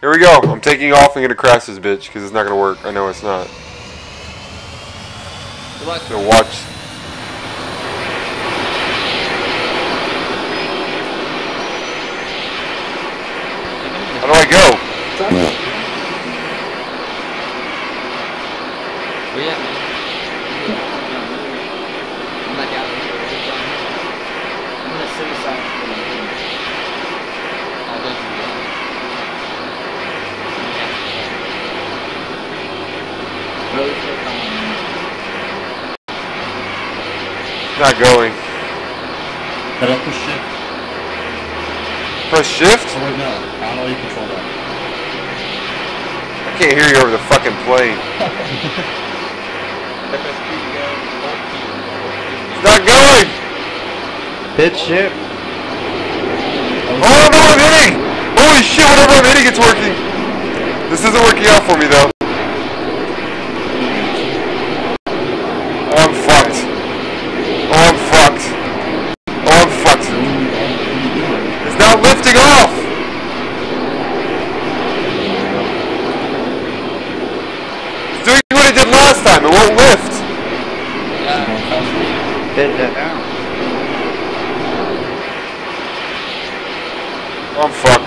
Here we go. I'm taking off and gonna crash this bitch because it's not gonna work. I know it's not. Good luck. Gonna watch. How do I go? Where you at, man? I'm back out. I'm in the city side. I'll go through there. Really quick, I'm on. It's not going. Did I push shift? Press shift? Oh wait, no. I don't know you control that. I can't hear you over the fucking plane. FSQ to go. Hold Q. It's not going! Pitch shift. Oh no, I'm hitting! Holy shit, whatever I'm hitting, it's working! This isn't working out for me though. Oh, I'm fucked. Oh, I'm fucked. Oh, I'm fucked. It's not lifting off! It's doing what it did last time, it won't lift! Yeah. I'm fucked.